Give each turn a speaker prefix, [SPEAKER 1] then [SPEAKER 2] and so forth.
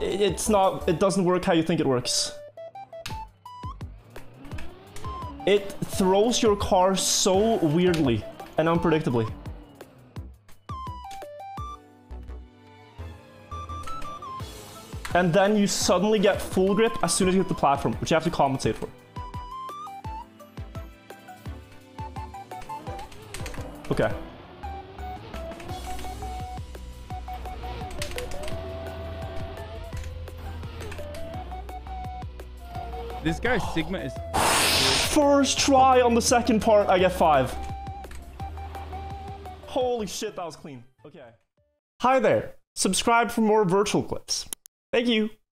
[SPEAKER 1] It's not, it doesn't work how you think it works. It throws your car so weirdly and unpredictably. And then you suddenly get full grip as soon as you hit the platform, which you have to compensate for. Okay.
[SPEAKER 2] This guy Sigma is
[SPEAKER 1] First try on the second part, I get five. Holy shit, that was clean. Okay. Hi there. Subscribe for more Wirtual clips. Thank you.